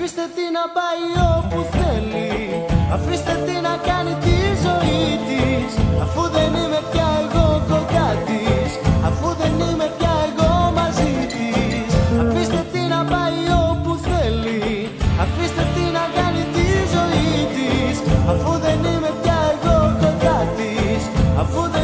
Αφήστε τι να πάει όπου θέλει. Αφήστε τι να κάνει τη ζωή της. Αφού δεν είμαι πια εγώ κοντά της Αφού δεν είμαι πια εγώ μαζί της. Αφήστε τι να πάει όπου θέλει. Αφήστε τι να κάνει τη ζωή της. Αφού δεν είμαι πια εγώ κοντά της Αφού δεν